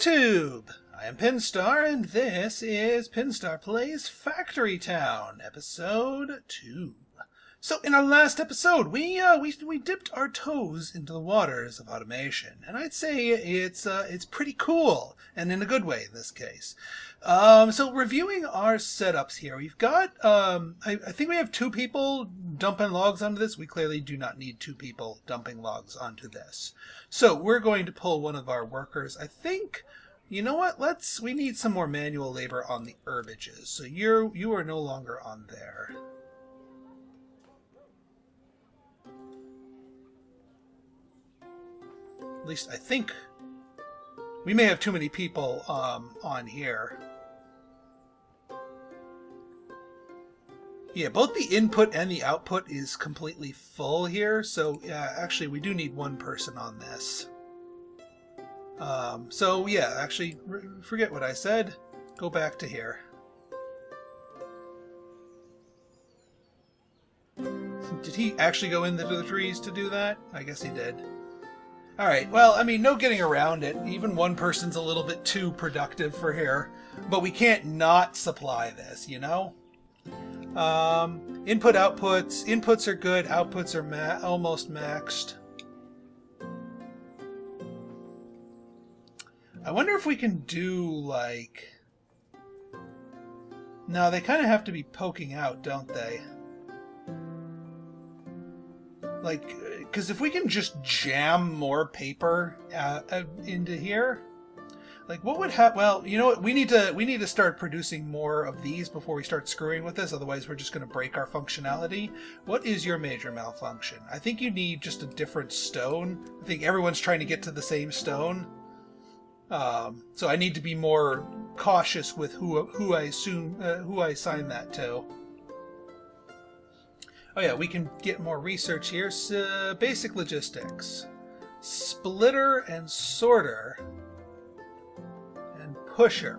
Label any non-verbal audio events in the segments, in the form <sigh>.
YouTube! I am Pinstar, and this is Pinstar Plays Factory Town, episode 2. So, in our last episode, we, uh, we, we dipped our toes into the waters of automation, and I'd say it's, uh, it's pretty cool, and in a good way in this case. Um, so reviewing our setups here, we've got, um, I, I think we have two people dumping logs onto this. We clearly do not need two people dumping logs onto this. So we're going to pull one of our workers. I think, you know what? Let's, we need some more manual labor on the herbages. So you're, you are no longer on there. At least I think we may have too many people um, on here. Yeah, both the input and the output is completely full here, so actually we do need one person on this. Um, so yeah, actually, forget what I said. Go back to here. Did he actually go into the trees to do that? I guess he did. Alright, well, I mean, no getting around it. Even one person's a little bit too productive for here. But we can't not supply this, you know? Um, input outputs. Inputs are good. Outputs are ma almost maxed. I wonder if we can do, like... No, they kind of have to be poking out, don't they? Like, because if we can just jam more paper uh, uh, into here, like what would happen? Well, you know what? We need to we need to start producing more of these before we start screwing with this. Otherwise, we're just going to break our functionality. What is your major malfunction? I think you need just a different stone. I think everyone's trying to get to the same stone. Um, so I need to be more cautious with who who I assume uh, who I assign that to. Oh yeah, we can get more research here. So, basic logistics. Splitter and sorter and pusher.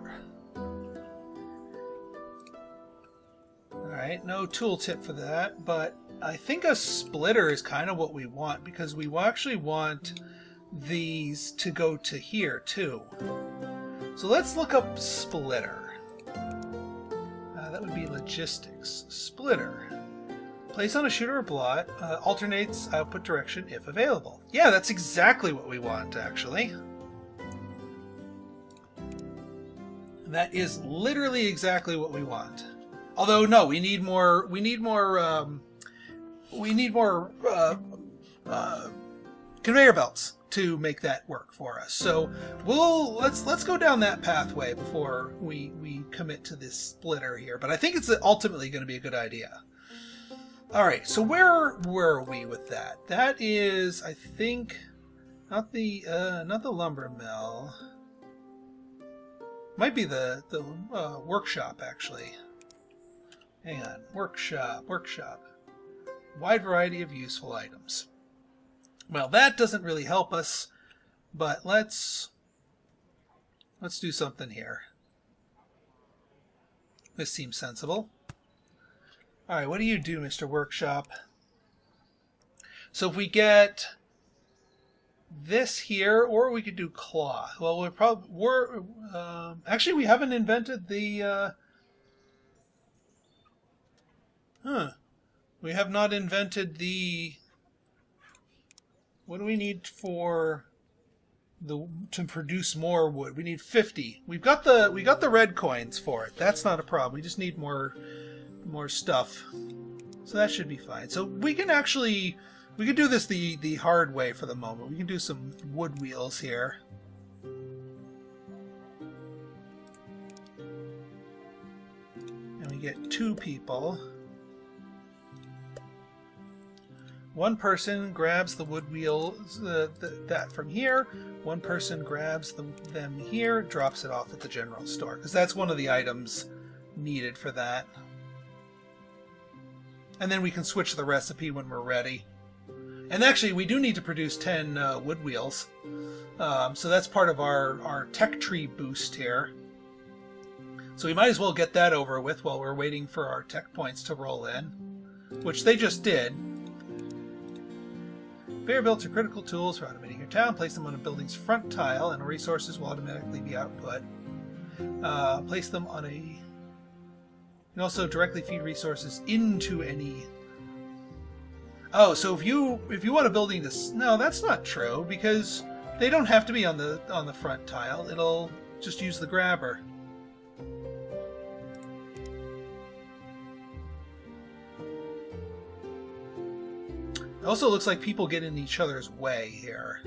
Alright, no tooltip for that, but I think a splitter is kind of what we want because we actually want these to go to here too. So let's look up splitter. Uh, that would be logistics. Splitter. Place on a shooter or blot, uh, alternates output direction if available. Yeah, that's exactly what we want actually. That is literally exactly what we want. Although no, we need more. We need more. Um, we need more uh, uh, conveyor belts to make that work for us. So we'll let's let's go down that pathway before we we commit to this splitter here. But I think it's ultimately going to be a good idea. All right. So where were we with that? That is, I think, not the uh, not the lumber mill. Might be the, the uh, workshop, actually. Hang on. Workshop, workshop. Wide variety of useful items. Well, that doesn't really help us, but let's let's do something here. This seems sensible. All right, what do you do, Mr. Workshop? So if we get this here, or we could do cloth. Well, we're probably we're uh, actually we haven't invented the. Uh, huh. We have not invented the. What do we need for the to produce more wood? We need fifty. We've got the we got the red coins for it. That's not a problem. We just need more more stuff. So that should be fine. So we can actually we can do this the, the hard way for the moment. We can do some wood wheels here. And we get two people. One person grabs the wood wheels, uh, the, that from here. One person grabs the, them here, drops it off at the general store. Because that's one of the items needed for that. And then we can switch the recipe when we're ready. And actually, we do need to produce 10 uh, wood wheels. Um, so that's part of our, our tech tree boost here. So we might as well get that over with while we're waiting for our tech points to roll in. Which they just did. Conveyor are critical tools for automating your town. Place them on a building's front tile, and resources will automatically be output. Uh, place them on a. You can also directly feed resources into any. Oh, so if you if you want a building to no, that's not true because they don't have to be on the on the front tile. It'll just use the grabber. It also looks like people get in each other's way here.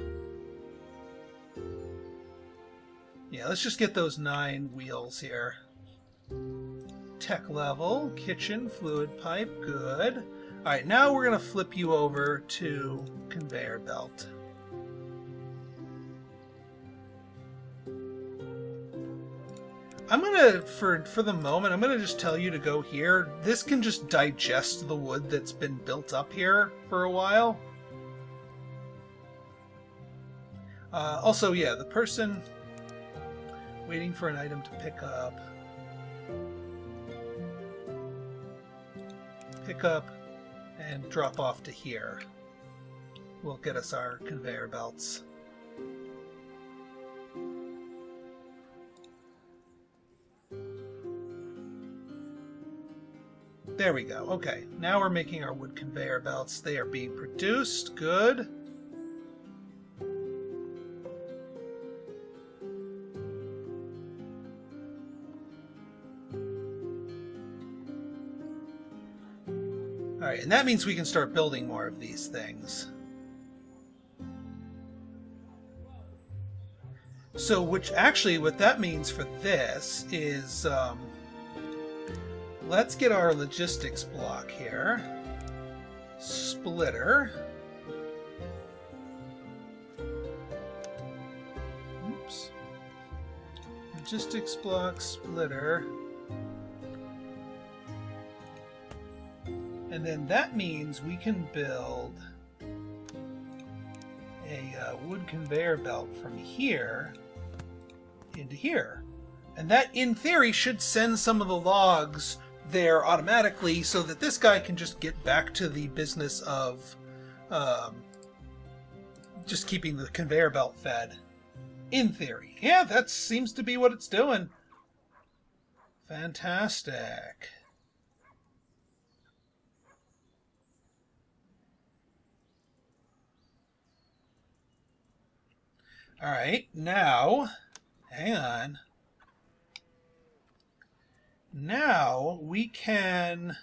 Yeah, let's just get those nine wheels here. Tech level, kitchen, fluid pipe, good. Alright, now we're going to flip you over to conveyor belt. I'm gonna, for for the moment, I'm gonna just tell you to go here. This can just digest the wood that's been built up here for a while. Uh, also, yeah, the person waiting for an item to pick up. Pick up and drop off to here. Will get us our conveyor belts. There we go. Okay, now we're making our wood conveyor belts. They are being produced. Good. Alright, and that means we can start building more of these things. So, which actually, what that means for this is, um, let's get our logistics block here. Splitter. Oops. Logistics block, splitter. And then that means we can build a uh, wood conveyor belt from here into here. And that, in theory, should send some of the logs there automatically so that this guy can just get back to the business of um, just keeping the conveyor belt fed. In theory. Yeah, that seems to be what it's doing. Fantastic. Alright, now, hang on. Now we can...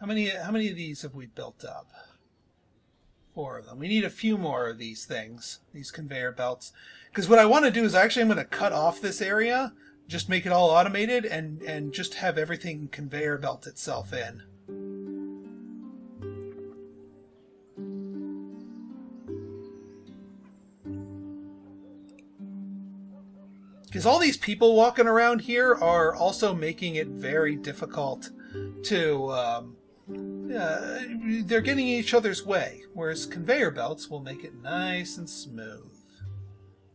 How many, how many of these have we built up? Four of them. We need a few more of these things, these conveyor belts. Because what I want to do is actually I'm going to cut off this area, just make it all automated, and, and just have everything conveyor belt itself in. Because all these people walking around here are also making it very difficult to. Um, uh, they're getting each other's way, whereas conveyor belts will make it nice and smooth.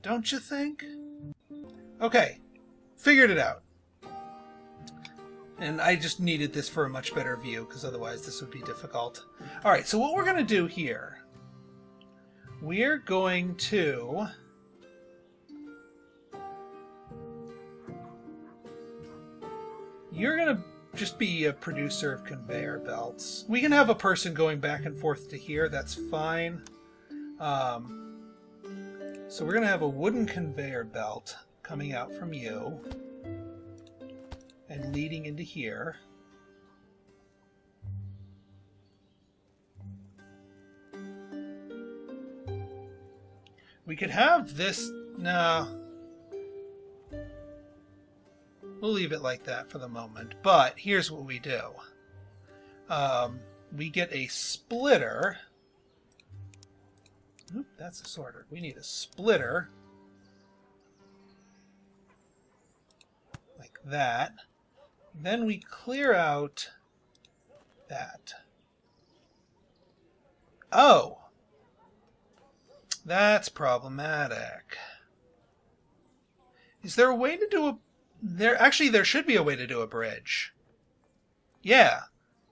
Don't you think? Okay, figured it out. And I just needed this for a much better view, because otherwise this would be difficult. Alright, so what we're going to do here, we're going to You're to just be a producer of conveyor belts. We can have a person going back and forth to here. That's fine. Um, so we're to have a wooden conveyor belt coming out from you and leading into here. We could have this... No, We'll leave it like that for the moment. But here's what we do. Um, we get a splitter. Oop, that's a sorter. We need a splitter. Like that. Then we clear out that. Oh! That's problematic. Is there a way to do a there actually there should be a way to do a bridge. Yeah.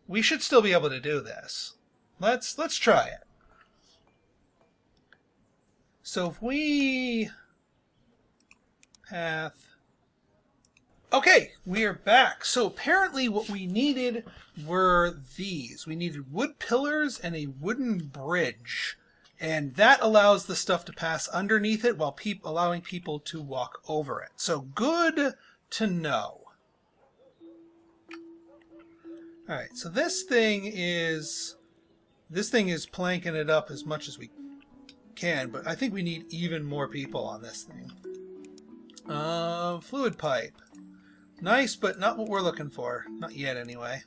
we should still be able to do this. Let's let's try it. So if we path Okay, we are back. So apparently what we needed were these. We needed wood pillars and a wooden bridge. And that allows the stuff to pass underneath it while pe- allowing people to walk over it. So good to know. All right, so this thing is this thing is planking it up as much as we can, but I think we need even more people on this thing. Uh, fluid pipe. Nice, but not what we're looking for. Not yet, anyway.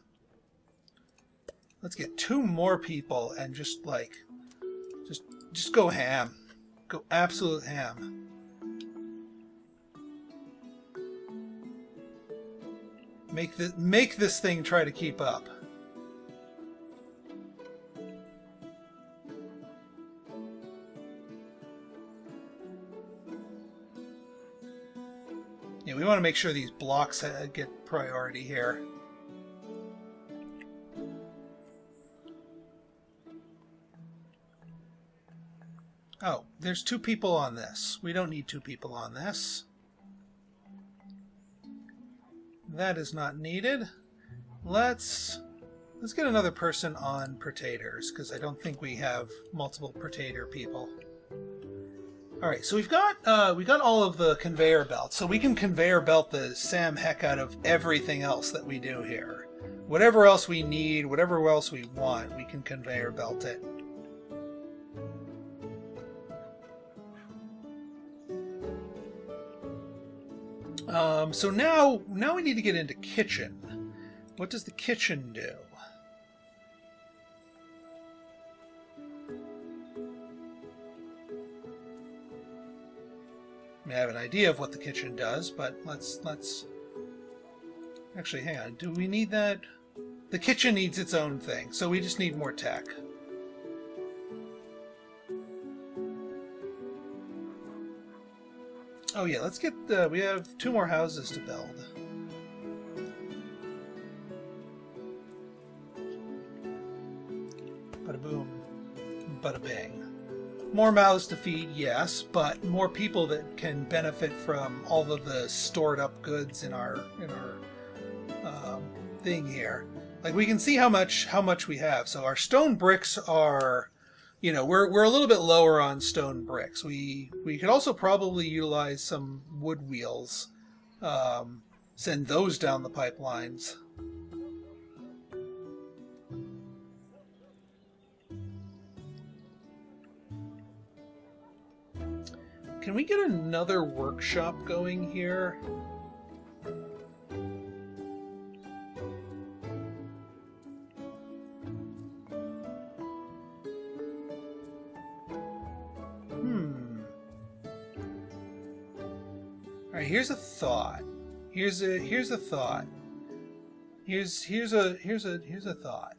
Let's get two more people and just, like, just, just go ham. Go absolute ham. Make this, make this thing try to keep up. Yeah, we want to make sure these blocks uh, get priority here. Oh, there's two people on this. We don't need two people on this. That is not needed. Let's let's get another person on Pertators, because I don't think we have multiple Pertator people. All right, so we've got uh, we got all of the conveyor belts, so we can conveyor belt the Sam heck out of everything else that we do here. Whatever else we need, whatever else we want, we can conveyor belt it. Um, so now, now we need to get into kitchen. What does the kitchen do? I have an idea of what the kitchen does, but let's let's actually hang on. Do we need that? The kitchen needs its own thing, so we just need more tech. Oh yeah, let's get the. We have two more houses to build. Bada boom, bada bang. More mouths to feed, yes, but more people that can benefit from all of the stored up goods in our in our um, thing here. Like we can see how much how much we have. So our stone bricks are, you know, we're we're a little bit lower on stone bricks. We we could also probably utilize some wood wheels, um, send those down the pipelines. Can we get another workshop going here? Here's a thought. Here's a here's a thought. Here's here's a here's a here's a thought.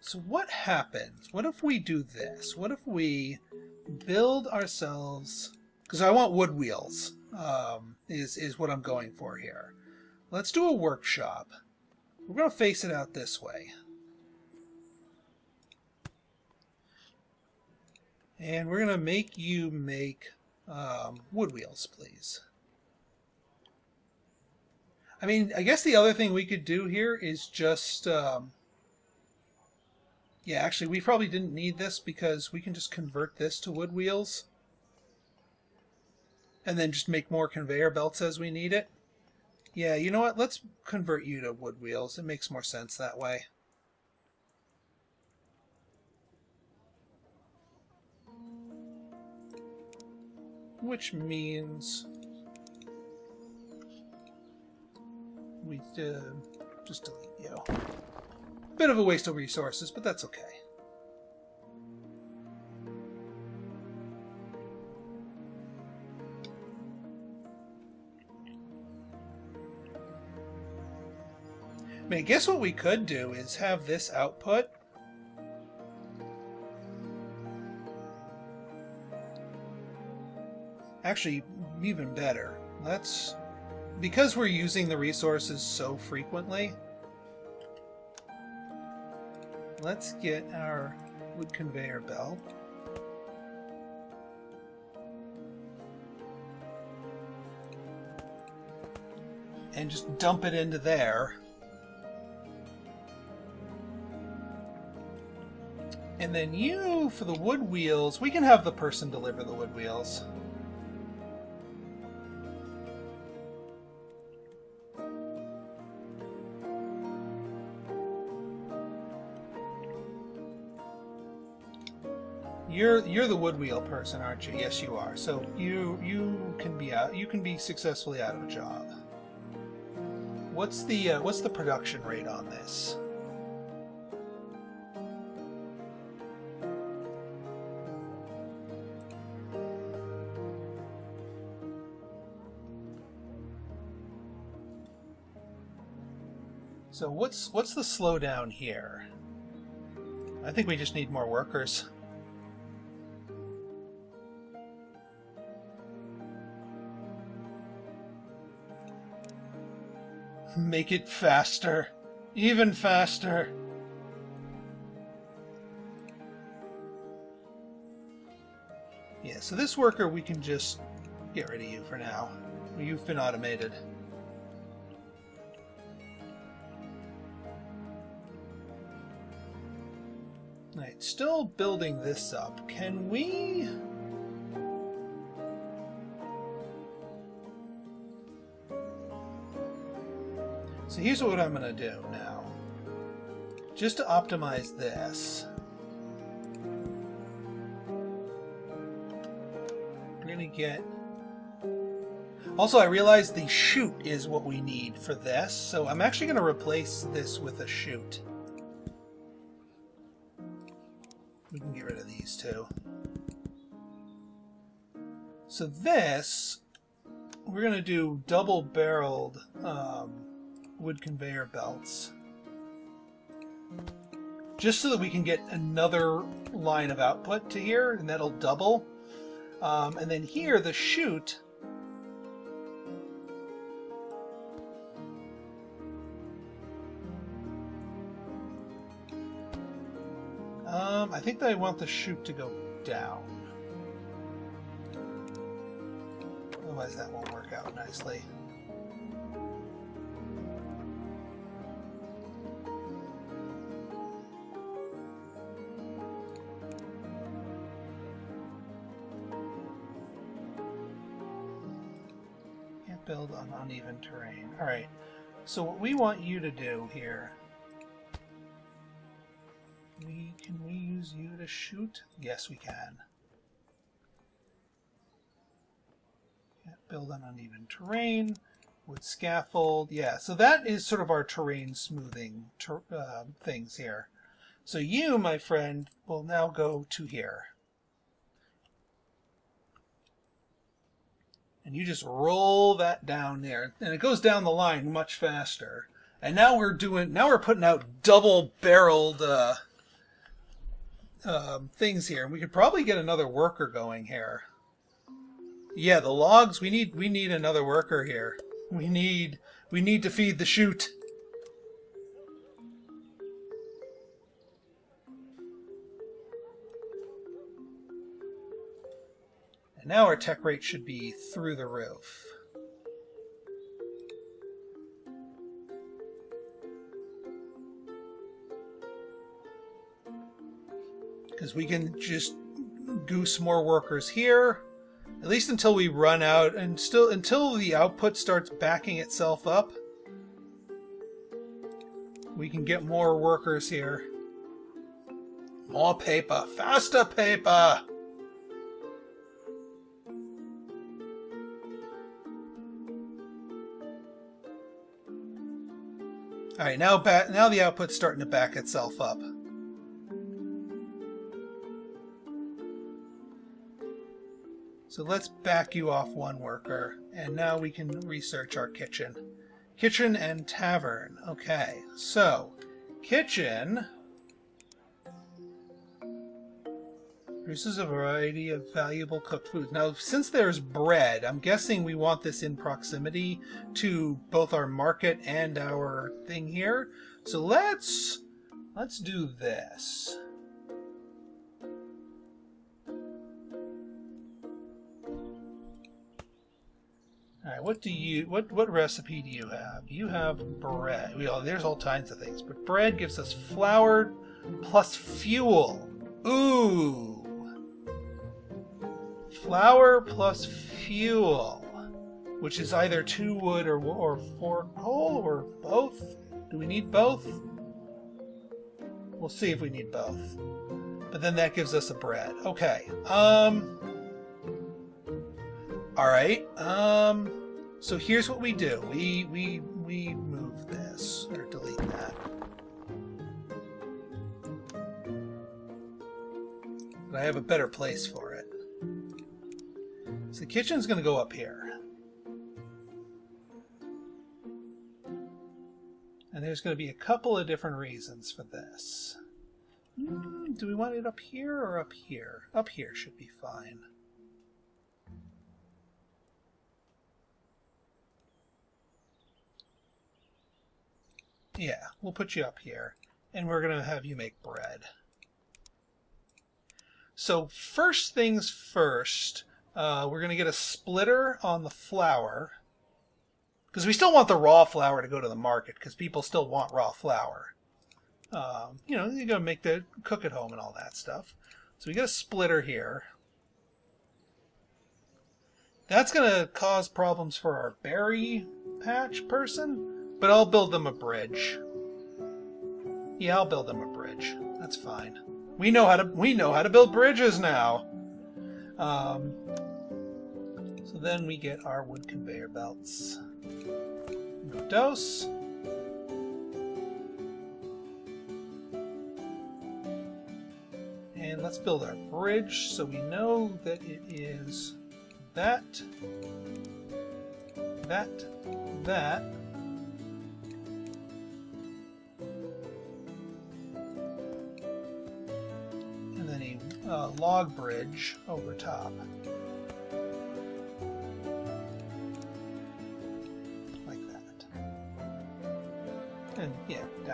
So what happens? What if we do this? What if we build ourselves because I want wood wheels um, is is what I'm going for here. Let's do a workshop. We're to face it out this way. And we're going to make you make um, wood wheels, please. I mean, I guess the other thing we could do here is just... Um, yeah, actually, we probably didn't need this because we can just convert this to wood wheels and then just make more conveyor belts as we need it. Yeah, you know what? Let's convert you to wood wheels. It makes more sense that way. Which means we uh, just delete you. Bit of a waste of resources, but that's okay. I mean, I guess what we could do is have this output. Actually, even better. Let's... Because we're using the resources so frequently, let's get our wood conveyor belt. And just dump it into there. And then you, for the wood wheels, we can have the person deliver the wood wheels. You're you're the wood wheel person, aren't you? Yes, you are. So you you can be out. You can be successfully out of a job. What's the uh, what's the production rate on this? So what's what's the slowdown here? I think we just need more workers. Make it faster. Even faster. Yeah, so this worker we can just get rid of you for now. You've been automated. Right, still building this up. Can we... So here's what I'm going to do now. Just to optimize this, we're going to get... Also, I realize the chute is what we need for this, so I'm actually going to replace this with a chute. We can get rid of these two. So this, we're going to do double-barreled um, wood conveyor belts. Just so that we can get another line of output to here, and that'll double. Um, and then here, the chute Um, I think that I want the chute to go down. Otherwise that won't work out nicely. Build on uneven terrain. Alright, so what we want you to do here we can we use you to shoot? Yes, we can. Can't build on uneven terrain, wood scaffold. Yeah, so that is sort of our terrain smoothing ter uh, things here. So you, my friend, will now go to here. And you just roll that down there. And it goes down the line much faster. And now we're doing, now we're putting out double barreled uh, um, things here, and we could probably get another worker going here. Yeah, the logs. We need we need another worker here. We need we need to feed the chute. Now our tech rate should be through the roof. because we can just goose more workers here at least until we run out and still until the output starts backing itself up we can get more workers here more paper faster paper all right now now the output's starting to back itself up So let's back you off one worker, and now we can research our kitchen. Kitchen and tavern. Okay, so kitchen produces a variety of valuable cooked foods. Now, since there's bread, I'm guessing we want this in proximity to both our market and our thing here. So let's let's do this. All right, what do you what what recipe do you have? You have bread. Well, there's all kinds of things, but bread gives us flour plus fuel. Ooh. Flour plus fuel, which is either two wood or or four coal or both. Do we need both? We'll see if we need both. But then that gives us a bread. Okay. Um. All right. Um. So here's what we do. We we we move this or delete that. I have a better place for it. So the kitchen's going to go up here. And there's going to be a couple of different reasons for this. Hmm, do we want it up here or up here? Up here should be fine. Yeah, we'll put you up here. And we're going to have you make bread. So first things first, uh, we're going to get a splitter on the flour. Because we still want the raw flour to go to the market, because people still want raw flour. Um, you know, you got to make the cook at home and all that stuff. So we got a splitter here. That's going to cause problems for our berry patch person, but I'll build them a bridge. Yeah, I'll build them a bridge. That's fine. We know how to we know how to build bridges now. Um, so then we get our wood conveyor belts. No dose. And let's build our bridge so we know that it is that, that, that, and then a uh, log bridge over top.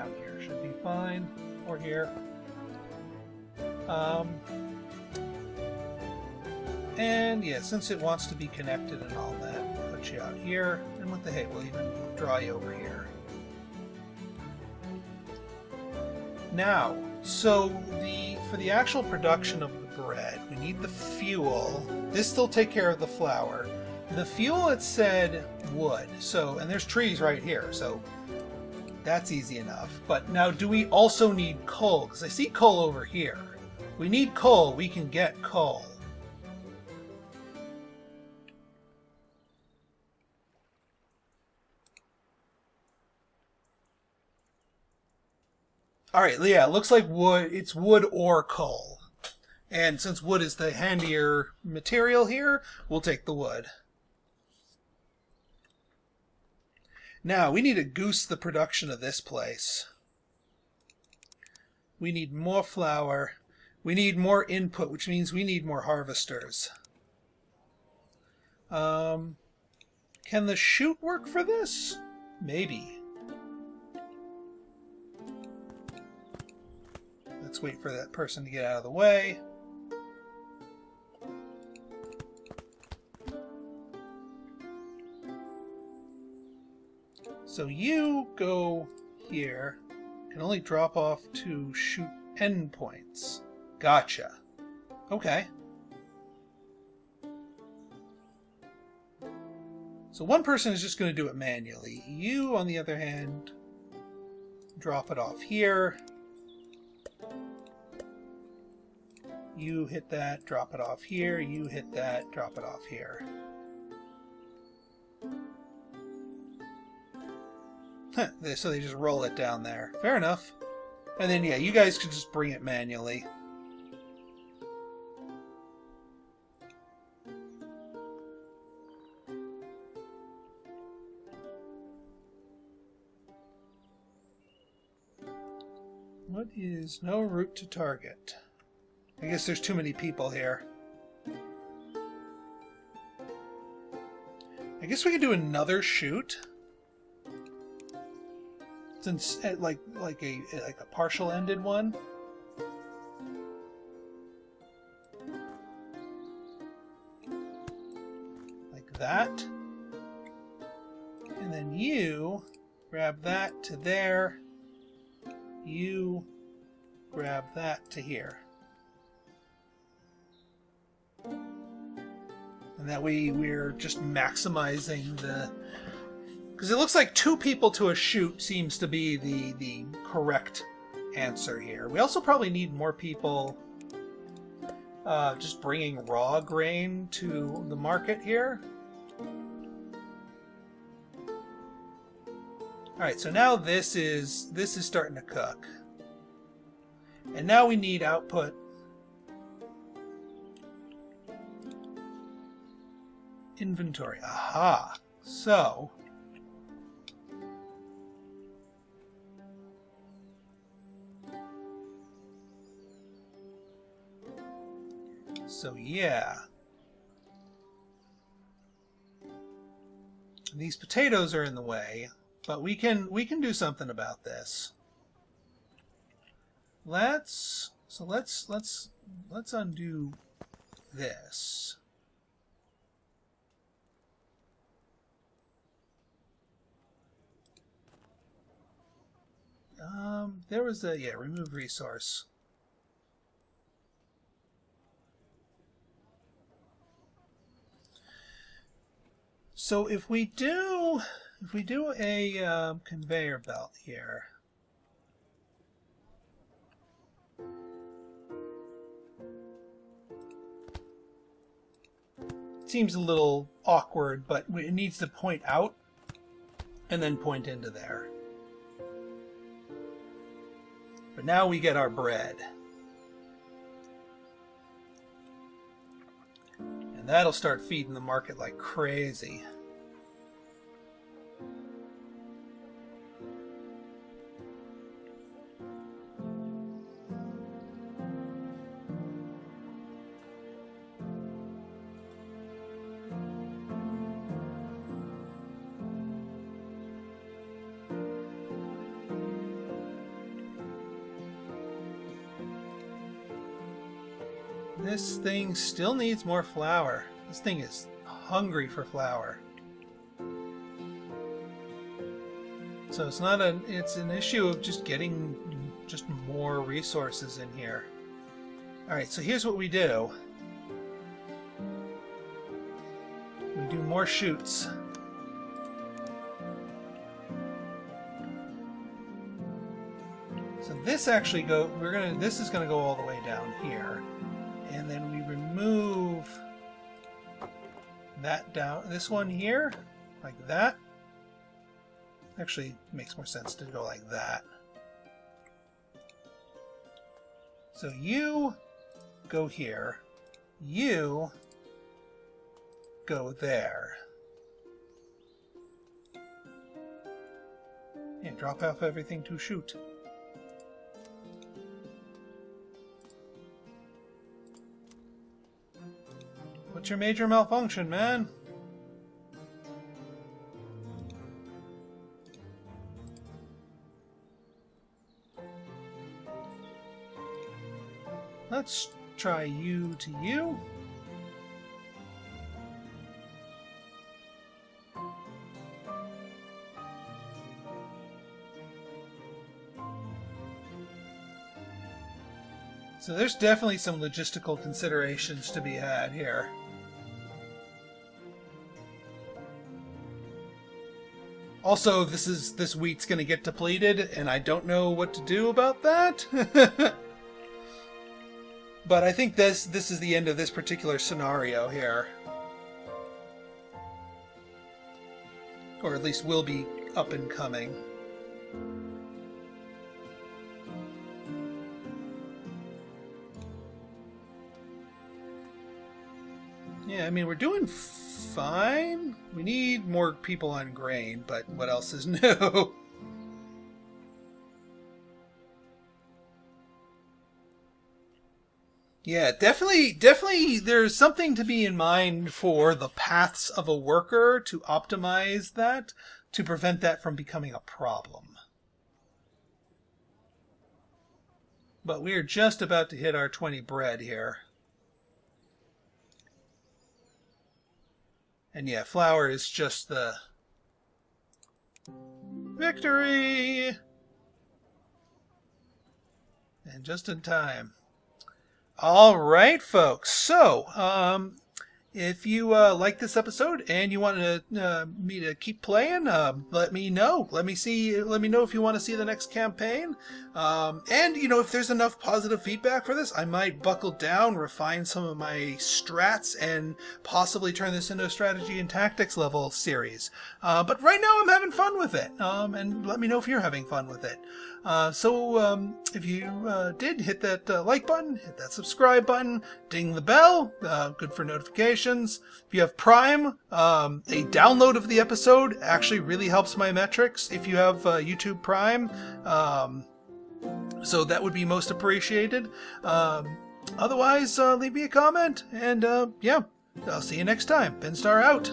Down here should be fine, or here. Um, and yeah, since it wants to be connected and all that, put you out here. And with the hay, we'll even draw you over here. Now, so the for the actual production of the bread, we need the fuel. This will take care of the flour. The fuel, it said wood. So, and there's trees right here. So that's easy enough. But now, do we also need coal? Because I see coal over here. We need coal. We can get coal. All right, yeah, looks like wood. It's wood or coal. And since wood is the handier material here, we'll take the wood. Now, we need to goose the production of this place. We need more flour. We need more input, which means we need more harvesters. Um, can the chute work for this? Maybe. Let's wait for that person to get out of the way. So you go here, can only drop off to chute endpoints. Gotcha. Okay. So one person is just going to do it manually. You, on the other hand, drop it off here. You hit that, drop it off here. You hit that, drop it off here. <laughs> So they just roll it down there. Fair enough. And then, yeah, you guys could just bring it manually. What is no route to target? I guess there's too many people here. I guess we could do another chute. Since uh, like like a like a partial ended one. Like that. And then you grab that to there. You grab that to here. And that way we're just maximizing the because it looks like two people to a chute seems to be the the correct answer here. We also probably need more people uh, just bringing raw grain to the market here. All right, so now this is this is starting to cook. And now we need output inventory. Aha. So, So yeah. These potatoes are in the way, but we can we can do something about this. Let's so let's let's let's undo this. Um, there was a yeah remove resource. So if we do, if we do a um, conveyor belt here, seems a little awkward, but it needs to point out and then point into there. But now we get our bread. And that'll start feeding the market like crazy. This thing still needs more flour. This thing is hungry for flour. So it's not an it's an issue of just getting just more resources in here. Alright, so here's what we do. We do more chutes. So this actually go we're gonna this is gonna go all the way down here and then we remove that down this one here like that. Actually makes more sense to go like that. So you go here. You go there. And drop off everything to chute What's your major malfunction, man? Let's try you to you. So there's definitely some logistical considerations to be had here. Also, this is this wheat's to get depleted, and I don't know what to do about that. <laughs> but I think this this is the end of this particular scenario here, or at least will be up and coming. Yeah, I mean we're doing fine. We need more people on grain, but what else is <laughs> new? yeah, definitely, definitely there's something to be in mind for the paths of a worker to optimize that to prevent that from becoming a problem. But we are just about to hit our 20 bread here. And yeah, flower is just the victory! And just in time. All right, folks. So, um, if you uh, like this episode and you want to, uh, me to keep playing, uh, let me know. Let me see. Let me know if you want to see the next campaign. Um, and you know, if there's enough positive feedback for this, I might buckle down, refine some of my strats, and possibly turn this into a strategy and tactics level series. Uh, but right now, I'm having fun with it. Um, and let me know if you're having fun with it. Uh, so um, if you uh, did hit that uh, like button, hit that subscribe button, ding the bell, uh, good for notifications. If you have Prime, um, a download of the episode actually really helps my metrics. If you have uh, YouTube Prime, um, so that would be most appreciated. Um, otherwise, leave me a comment, and yeah, I'll see you next time. Pinstar out.